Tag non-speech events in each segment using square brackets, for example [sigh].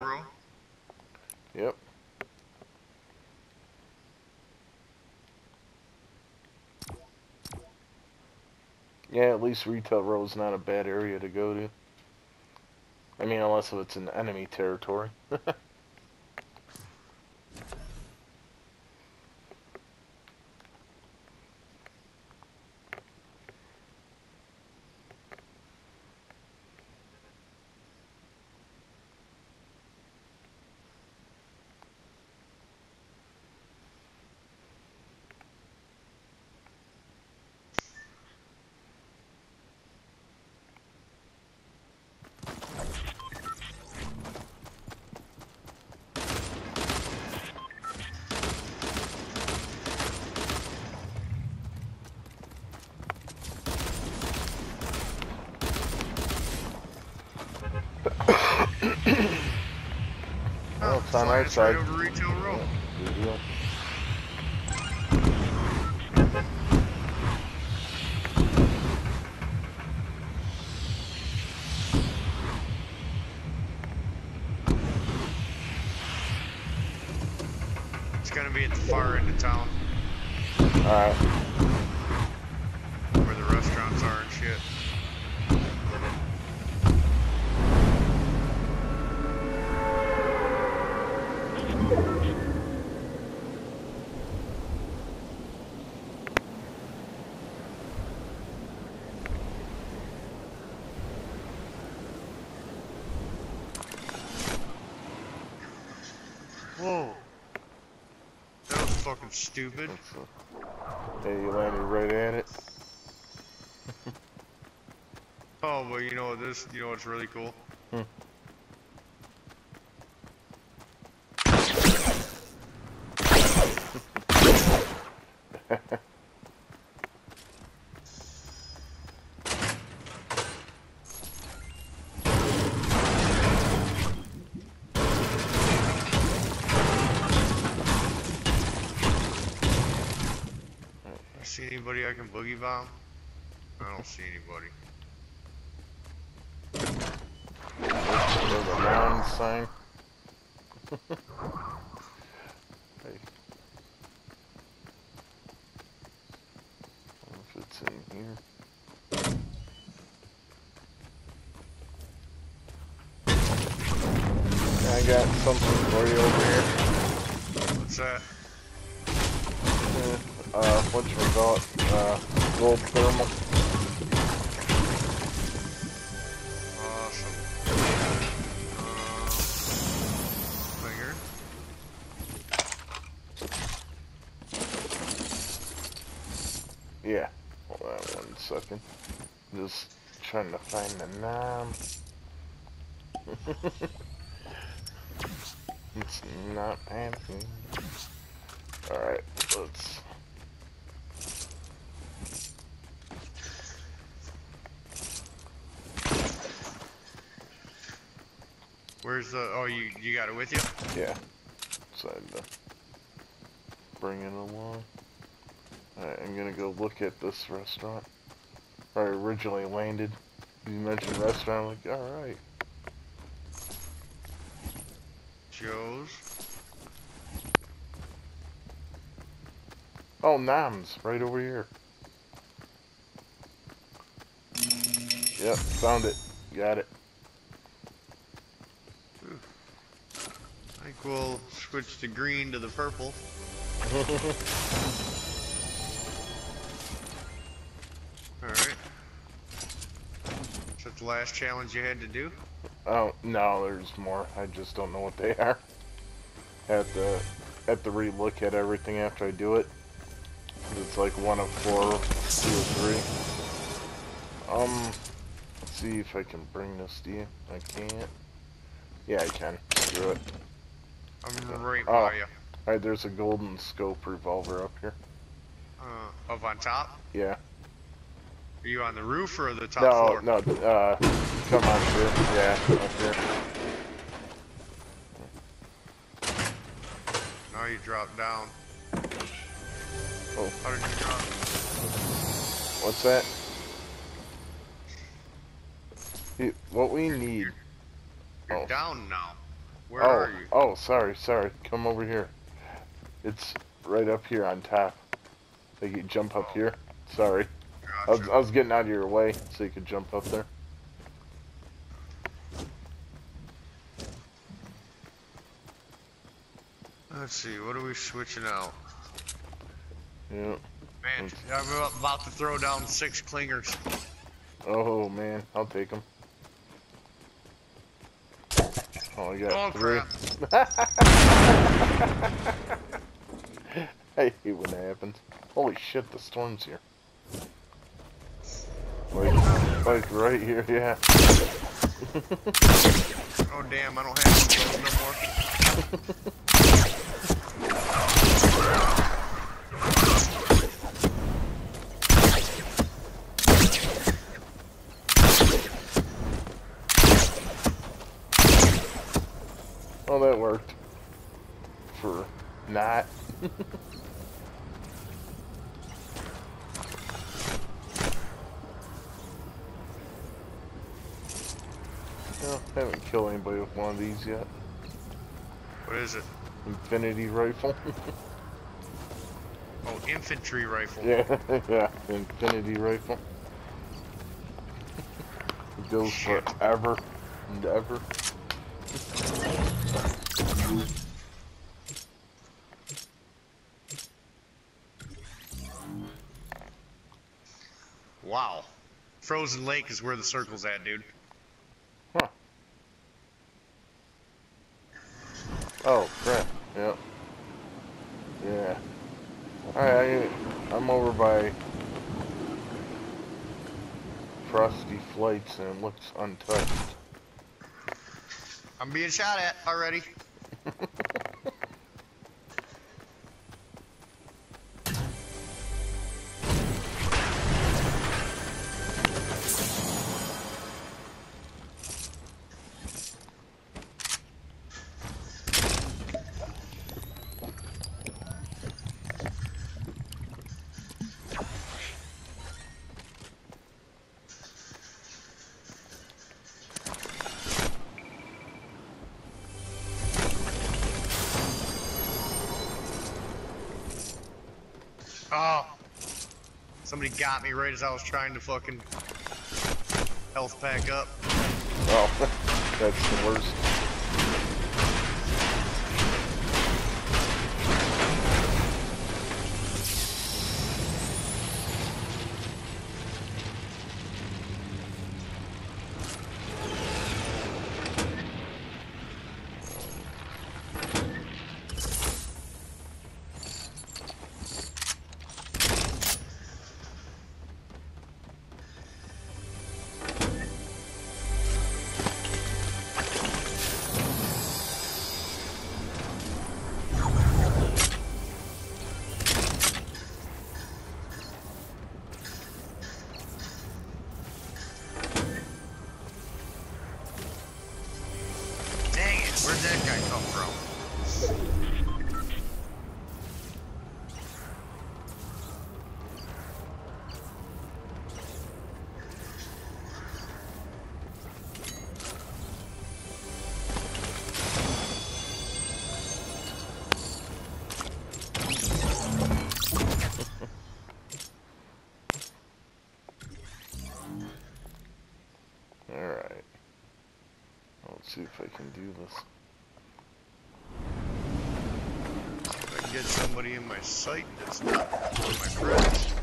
row. Yep. Yeah, at least Retail Row is not a bad area to go to. I mean, unless it's in enemy territory. [laughs] it's on flying our us side. Right over retail row. Good deal. It's gonna be at the far end of town Alright. where the restaurants are and shit. Whoa. That was fucking stupid. Hey, you landed right at it. Oh, but you know what this, you know what's really cool? See anybody I can boogie bomb? I don't see anybody. There's a mountain sign. hey. I don't know if it's in here. I got something for you over here. What's that? Uh, whatchamacallit, uh, gold thermal. Awesome. Uh. Yeah. Hold on one second. Just trying to find the nom. [laughs] it's not happening. Alright, let's... Where's the? Oh, you you got it with you? Yeah. Decided to bring it along. Alright, I'm gonna go look at this restaurant. Where I originally landed. You mentioned restaurant, I'm like, alright. Joe's. Oh, Noms, right over here. Yep, found it. Got it. I think we'll switch the green to the purple. [laughs] All right. Is that the last challenge you had to do? oh, no, there's more. I just don't know what they are. Have to, have to re-look at everything after I do it. It's like one of four, two or three. Um, let's see if I can bring this to you. I can't. Yeah, I can. Screw it. I'm right Oh. by you. Alright, there's a golden scope revolver up here. Uh, up on top. Yeah. Are you on the roof or the top No, floor? no, uh, come on through. Yeah, up here. Now you drop down. Oh. How did you drop? What's that? What we need. You're Oh. down now. Where oh, are you? oh, sorry, sorry. Come over here. It's right up here on top. Like you jump up Oh. here. Sorry. I was, I was getting out of your way so you could jump up there. Let's see, what are we switching out? Yeah. Man, I'm about to throw down six clingers. Oh man, I'll take them. Oh, I got Oh three. I hate when that happens. Holy shit, the storm's here. Like, like right here, yeah. [laughs] Oh damn, I don't have no more. [laughs] That worked. For not. [laughs] no, haven't killed anybody with one of these yet. What is it? Infinity rifle. [laughs] Oh, infantry rifle. yeah, [laughs] yeah, infinity rifle. it goes Shit. forever and ever. Wow. Frozen Lake is where the circle's at, dude. Huh. Oh crap! Yep. Yeah. Alright, I, I'm over by Frosty Flights and it looks untouched. I'm being shot at already. Somebody got me right as I was trying to fucking health pack up. Oh, [laughs] that's the worst. See if I can do this. If I can get somebody in my sight that's not one of my friends.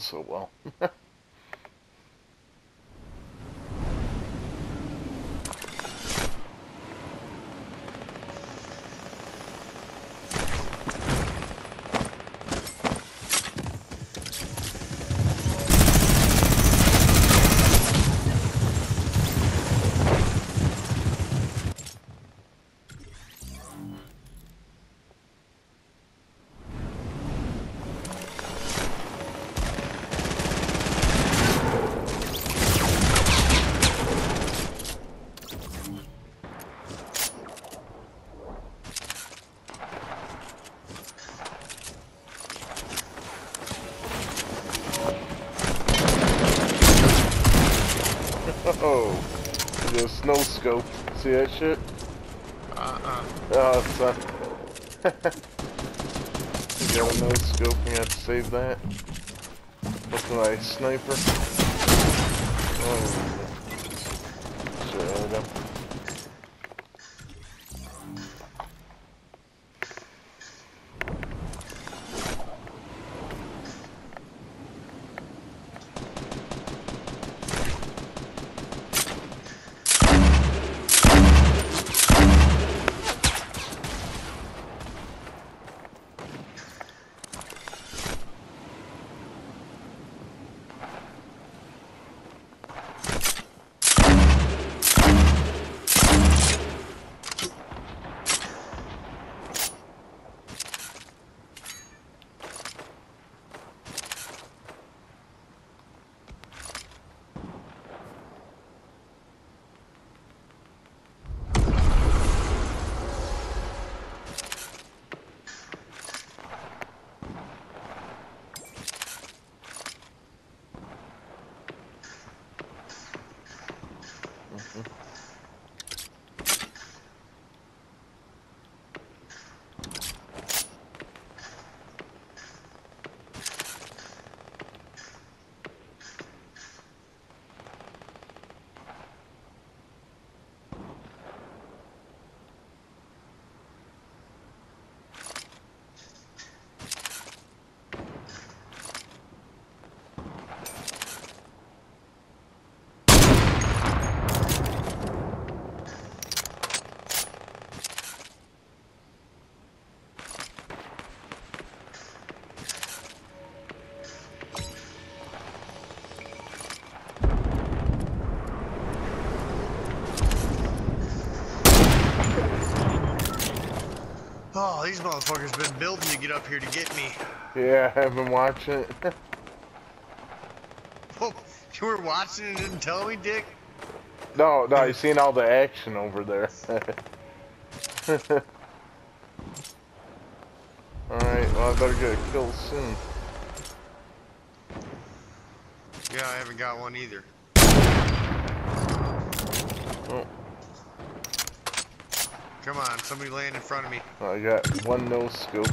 So well. [laughs] Oh, the snow scope. See that shit? Uh-uh. Oh, son. [laughs] you got a no scope, you have to save that. With my sniper. Oh. Shut up. Oh, these motherfuckers been building to get up here to get me. Yeah, I've been watching it. [laughs] Oh, you were watching and didn't tell me, Dick? no, no, you seen all the action over there. [laughs] Alright, well I better get a kill soon. Yeah, I haven't got one either. Oh, Come on, somebody land in front of me. I got one no scope.